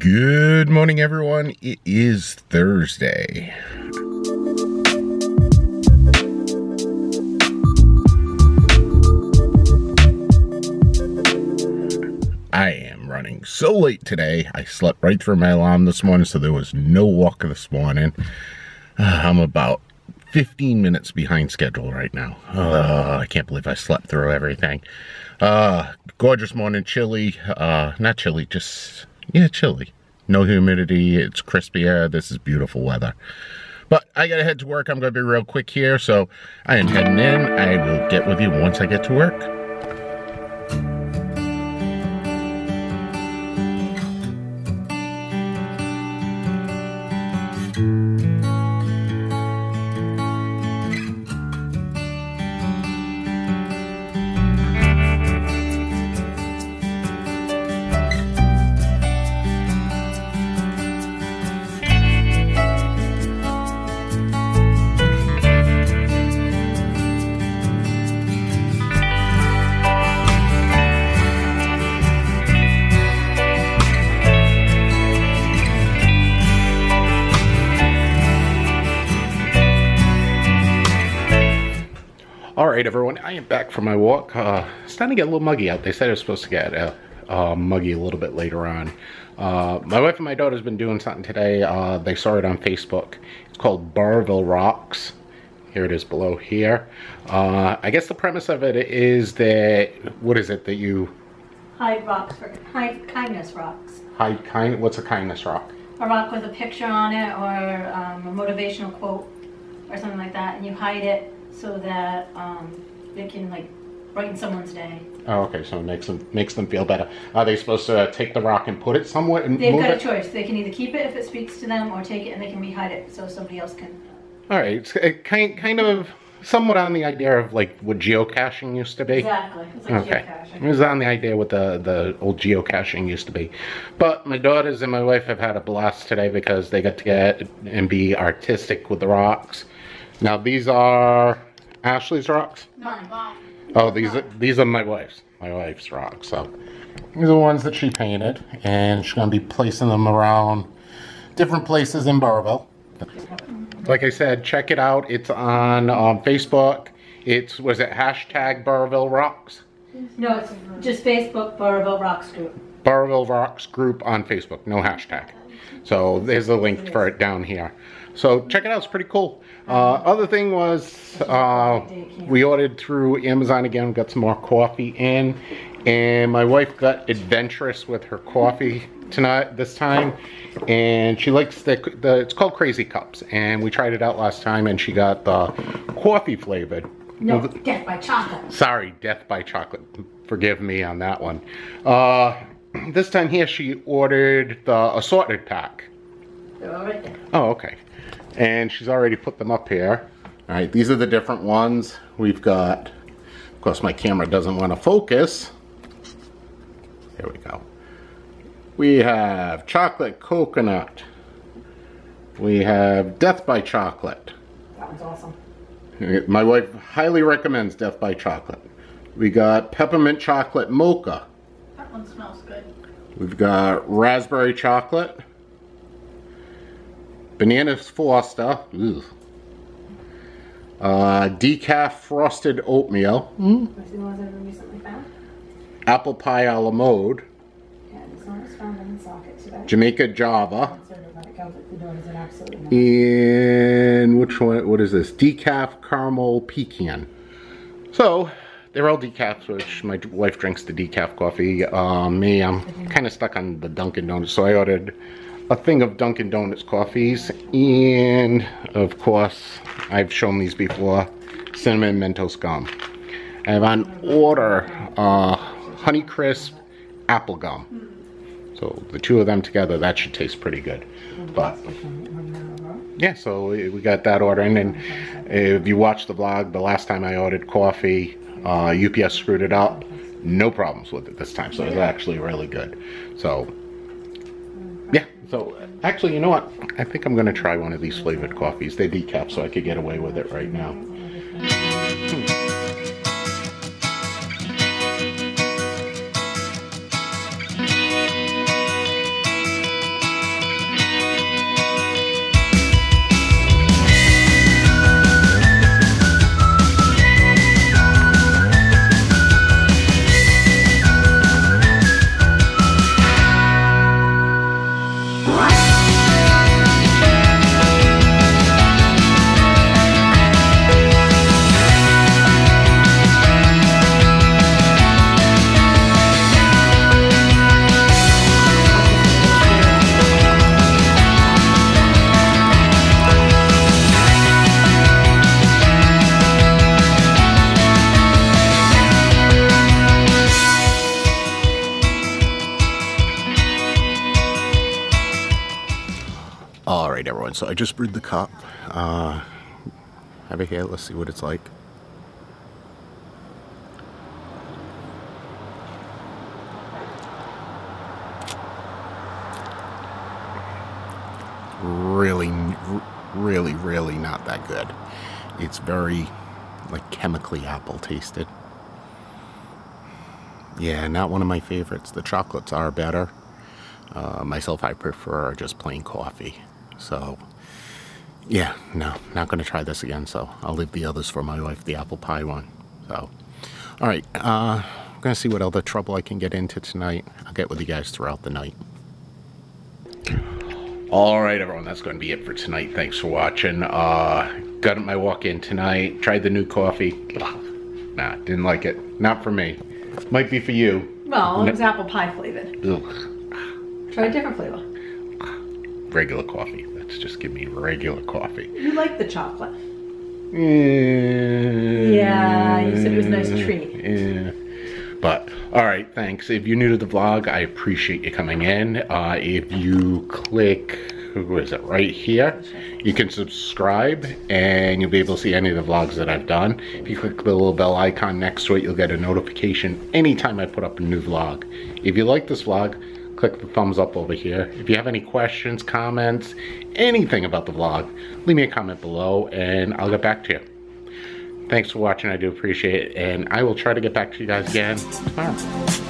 Good morning, everyone. It is Thursday. I am running so late today. I slept right through my alarm this morning, so there was no walk this morning. Uh, I'm about 15 minutes behind schedule right now. Uh, I can't believe I slept through everything. Uh, gorgeous morning, chilly. Uh, not chilly, just, yeah, chilly. No humidity, it's crispy air. This is beautiful weather. But I gotta head to work. I'm gonna be real quick here, so I am heading in. I will get with you once I get to work. Right, everyone, I am back from my walk. Uh, it's starting to get a little muggy out. They said it was supposed to get uh, uh, muggy a little bit later on. Uh, my wife and my daughter's been doing something today. Uh, they saw it on Facebook. It's called Burrillville Rocks. Here it is below here. Uh, I guess the premise of it is that, what is it that you Hide rocks for hide kindness rocks. hide kind, what's a kindness rock? A rock with a picture on it or um, a motivational quote or something like that, and you hide it so that um, it can like brighten someone's day. Oh, okay, so it makes them, makes them feel better. Are they supposed to take the rock and put it somewhere and They've got a choice. They can either keep it if it speaks to them, or take it and they can rehide it so somebody else can. All right, it's uh, kind kind of somewhat on the idea of like what geocaching used to be. Exactly. It's like Okay, it geocaching. was on the idea what the the old geocaching used to be, but my daughters and my wife have had a blast today because they got to get and be artistic with the rocks. Now these are Ashley's rocks. Oh, these are these are my wife's my wife's rocks. So these are the ones that she painted, and she's gonna be placing them around different places in Burrillville. Like I said, check it out. It's on um, Facebook. It's was it hashtag Burrillville Rocks? No, it's just Facebook Burrillville Rocks Group. Burrillville Rocks group on Facebook. No hashtag. So there's a link for it down here. So check it out. It's pretty cool. Uh, other thing was uh, we ordered through Amazon again. we Got some more coffee in, and my wife got adventurous with her coffee tonight this time, and she likes the the. It's called Crazy Cups, and we tried it out last time, and she got the coffee flavored. No, death by chocolate. Sorry, Death by Chocolate. Forgive me on that one. Uh, this time here, she ordered the assorted pack. They're all right there. Oh, okay. And she's already put them up here. All right, these are the different ones. We've got, of course, my camera doesn't want to focus. There we go. We have chocolate coconut. We have Death by Chocolate. That one's awesome. My wife highly recommends Death by Chocolate. We got peppermint chocolate mocha. That one smells good. We've got raspberry chocolate. Bananas Foster. Ugh. Uh, decaf frosted oatmeal. That's the ones I've recently found. Apple pie a la mode. Yeah, this one was found in the today. Jamaica Java. Considered when it comes with the and. And which one? What is this? Decaf caramel pecan. So they're all decaf, which my wife drinks the decaf coffee. Uh, me, I'm kind of stuck on the Dunkin' Donuts, so I ordered a thing of Dunkin' Donuts coffees, and of course, I've shown these before, cinnamon Mentos gum. I have on order uh, Honey Crisp apple gum. So the two of them together, that should taste pretty good. But yeah, so we we got that order. And then if you watched the vlog, the last time I ordered coffee, uh, UPS screwed it up. No problems with it this time. So it was actually really good. So so actually, you know what? I think I'm going to try one of these flavored coffees. They decaf, so I could get away with it right now. Everyone. So I just brewed the cup. Uh, have it here. Let's see what it's like. Really, really, really not that good. It's very like chemically apple tasted. Yeah, not one of my favorites. The chocolates are better. Uh, myself, I prefer just plain coffee. So, yeah, no, not going to try this again. So I'll leave the others for my wife, the apple pie one. So, all right, uh, I'm going to see what other trouble I can get into tonight. I'll get with you guys throughout the night. All right, everyone, that's going to be it for tonight. Thanks for watching. Uh, got my walk-in tonight. Tried the new coffee. Ugh, nah, didn't like it. Not for me. Might be for you. Well, it was apple pie flavored. Ugh, Try a different flavor. Regular coffee. Let's just give me regular coffee. You like the chocolate. Yeah, Yeah, you said it was a nice treat. Yeah. But, alright, thanks. If you're new to the vlog, I appreciate you coming in. Uh, if you click, who is it, right here, you can subscribe and you'll be able to see any of the vlogs that I've done. If you click the little bell icon next to it, you'll get a notification anytime I put up a new vlog. If you like this vlog, click the thumbs up over here. If you have any questions, comments, anything about the vlog, leave me a comment below and I'll get back to you. Thanks for watching. I do appreciate it. And I will try to get back to you guys again tomorrow.